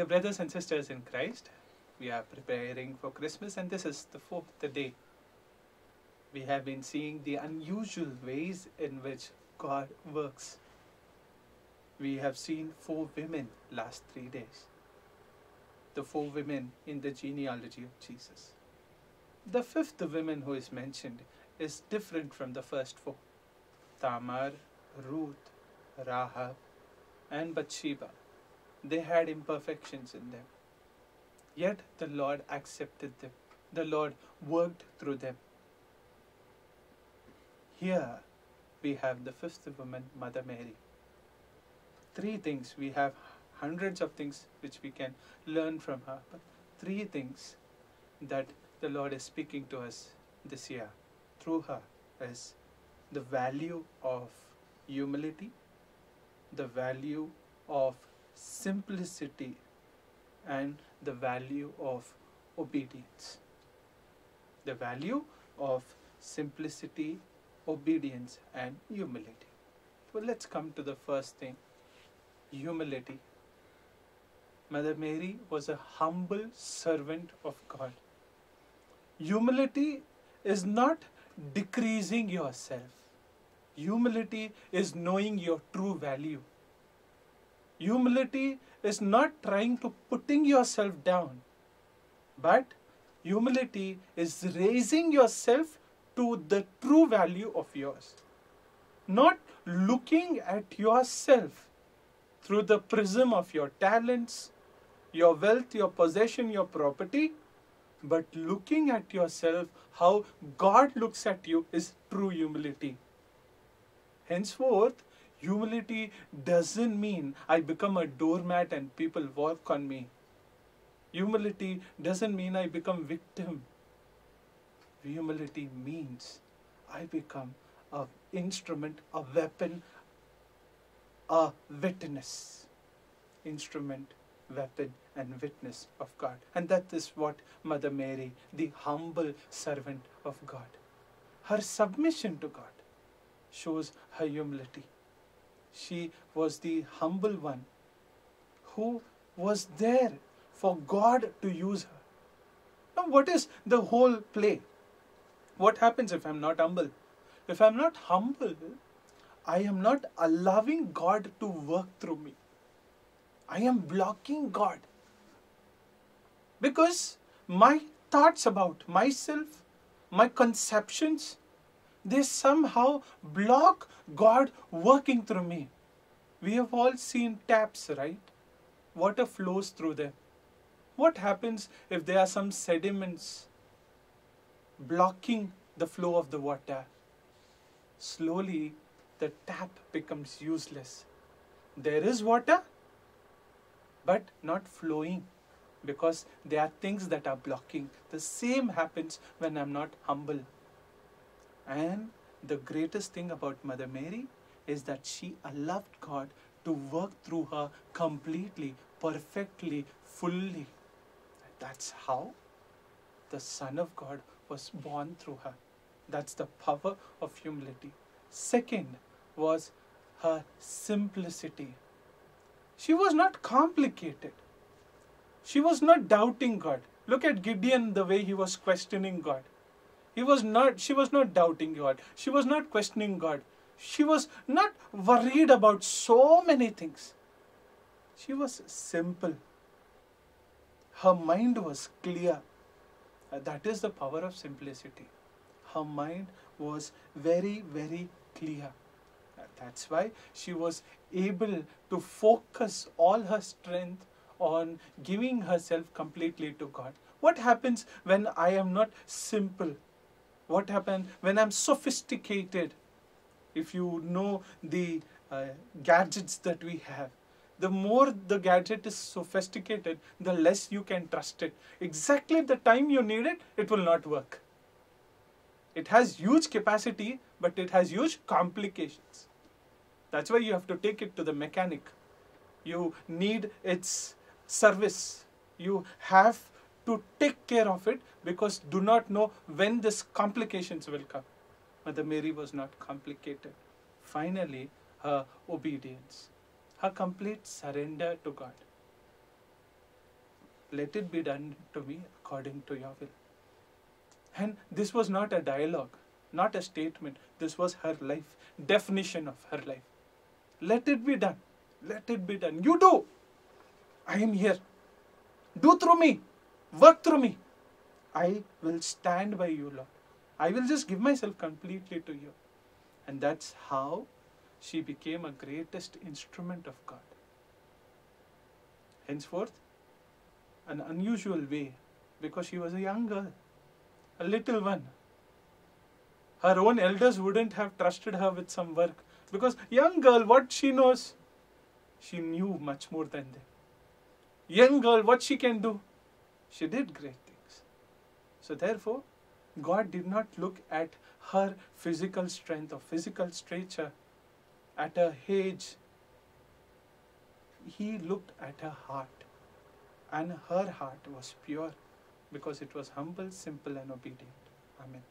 brothers and sisters in Christ, we are preparing for Christmas, and this is the fourth day. We have been seeing the unusual ways in which God works. We have seen four women last three days. The four women in the genealogy of Jesus. The fifth woman who is mentioned is different from the first four Tamar, Ruth, Rahab, and Bathsheba. They had imperfections in them. Yet the Lord accepted them. The Lord worked through them. Here we have the fifth woman, Mother Mary. Three things. We have hundreds of things which we can learn from her, but three things that the Lord is speaking to us this year through her is the value of humility, the value of simplicity, and the value of obedience. The value of simplicity, obedience, and humility. Well, let's come to the first thing humility. Mother Mary was a humble servant of God. Humility is not decreasing yourself, humility is knowing your true value. Humility is not trying to putting yourself down, but humility is raising yourself to the true value of yours. Not looking at yourself through the prism of your talents, your wealth, your possession, your property, but looking at yourself how God looks at you is true humility. Henceforth, humility doesn't mean I become a doormat and people walk on me. Humility doesn't mean I become victim. Humility means I become an instrument, a weapon, a witness. Instrument, weapon, and witness of God. And that is what Mother Mary, the humble servant of God, her submission to God shows her humility. She was the humble one who was there for God to use her. Now, what is the whole play? What happens if I'm not humble? If I'm not humble, I am not allowing God to work through me. I am blocking God. Because my thoughts about myself, my conceptions, they somehow block God working through me. We have all seen taps, right? Water flows through them. What happens if there are some sediments blocking the flow of the water? Slowly, the tap becomes useless. There is water, but not flowing because there are things that are blocking. The same happens when I'm not humble. And the greatest thing about Mother Mary is that she allowed God to work through her completely, perfectly, fully. That's how the Son of God was born through her. That's the power of humility. Second was her simplicity. She was not complicated. She was not doubting God. Look at Gideon, the way he was questioning God. He was not, she was not doubting God. She was not questioning God. She was not worried about so many things. She was simple. Her mind was clear. Uh, That is the power of simplicity. Her mind was very, very clear. Uh, That's why she was able to focus all her strength on giving herself completely to God. What happens when I am not simple? What happens when I'm sophisticated? If you know the uh, gadgets that we have, the more the gadget is sophisticated, the less you can trust it. Exactly the time you need it, it will not work. It has huge capacity, but it has huge complications. That's why you have to take it to the mechanic. You need its service. You have to take care of it because do not know when these complications will come. Mother Mary was not complicated. Finally, her obedience, her complete surrender to God. let it be done to me according to your will. And this was not a dialogue, not a statement. This was her life, definition of her life. Let it be done. Let it be done. You do. I am here. Do through me. Work through me. I will stand by you, Lord. I will just give myself completely to you. And that's how she became a greatest instrument of God. Henceforth, an unusual way, because she was a young girl, a little one. Her own elders wouldn't have trusted her with some work because young girl, what she knows, she knew much more than them. Young girl, what she can do, she did great things. So therefore, God did not look at her physical strength or physical stature, at her age. He looked at her heart, and her heart was pure because it was humble, simple, and obedient. Amen.